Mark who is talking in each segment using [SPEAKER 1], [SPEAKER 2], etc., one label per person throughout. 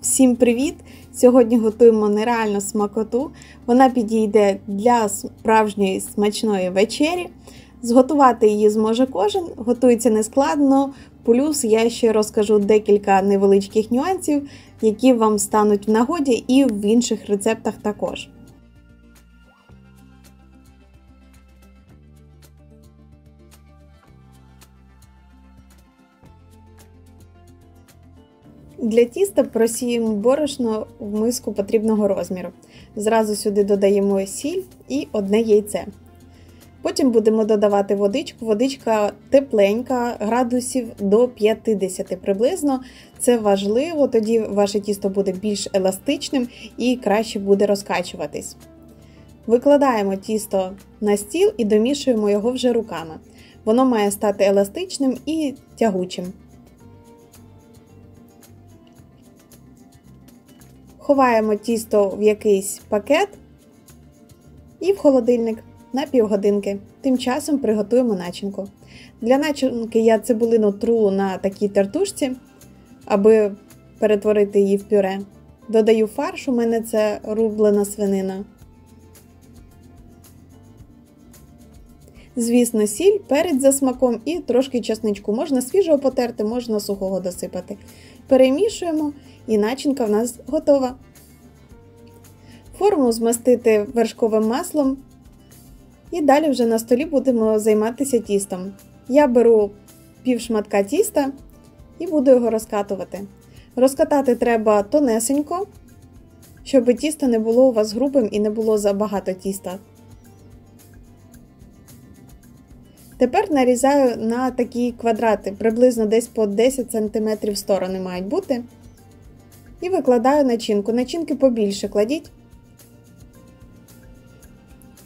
[SPEAKER 1] Всім привіт! Сьогодні готуємо нереальну смакоту. Вона підійде для справжньої смачної вечері. Зготувати її зможе кожен, готується нескладно. Плюс я ще розкажу декілька невеличких нюансів, які вам стануть в нагоді і в інших рецептах також. Для тіста просіємо борошно в миску потрібного розміру. Зразу сюди додаємо сіль і одне яйце. Потім будемо додавати водичку. Водичка тепленька, градусів до 50 приблизно. Це важливо, тоді ваше тісто буде більш еластичним і краще буде розкачуватись. Викладаємо тісто на стіл і домішуємо його вже руками. Воно має стати еластичним і тягучим. Ховаємо тісто в якийсь пакет і в холодильник на півгодинки. Тим часом приготуємо начинку. Для начинки я цибулину тру на такій тертушці, аби перетворити її в пюре. Додаю фарш, у мене це рублена свинина. Звісно, сіль, перець за смаком і трошки чесничку. Можна свіжого потерти, можна сухого досипати. Перемішуємо і начинка в нас готова. Форму змастити вершковим маслом. І далі вже на столі будемо займатися тістом. Я беру пів шматка тіста і буду його розкатувати. Розкатати треба тонесенько, щоб тісто не було у вас грубим і не було забагато тіста. Тепер нарізаю на такі квадрати, приблизно десь по 10 см сторони мають бути. І викладаю начинку. Начинки побільше кладіть.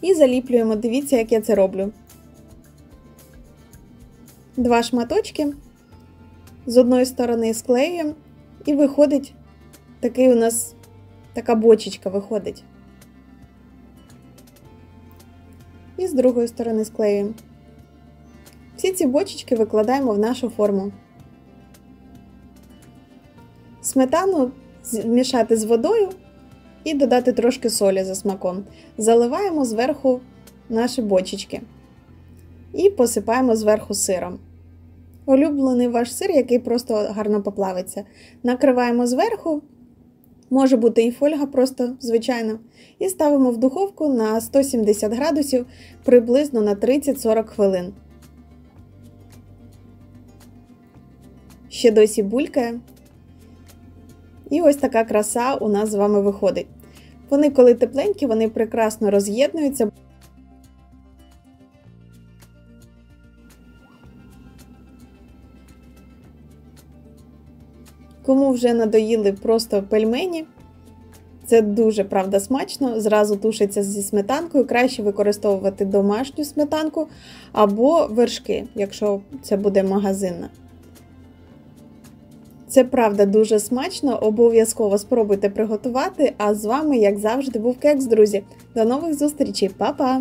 [SPEAKER 1] І заліплюємо, дивіться, як я це роблю. Два шматочки з одної сторони склеюємо, і виходить такий у нас така бочечка виходить. І з другої сторони склеюємо. Всі ці бочечки викладаємо в нашу форму. Сметану змішати з водою і додати трошки солі за смаком. Заливаємо зверху наші бочечки і посипаємо зверху сиром. Улюблений ваш сир, який просто гарно поплавиться. Накриваємо зверху, може бути і фольга, просто звичайно, і ставимо в духовку на 170 градусів приблизно на 30-40 хвилин. Ще досі булькає. І ось така краса у нас з вами виходить. Вони, коли тепленькі, вони прекрасно роз'єднуються. Кому вже надоїли просто пельмені, це дуже правда смачно. Зразу тушиться зі сметанкою. Краще використовувати домашню сметанку або вершки, якщо це буде магазинна. Це правда дуже смачно, обов'язково спробуйте приготувати. А з вами, як завжди, був кекс, друзі. До нових зустрічей, Па-па!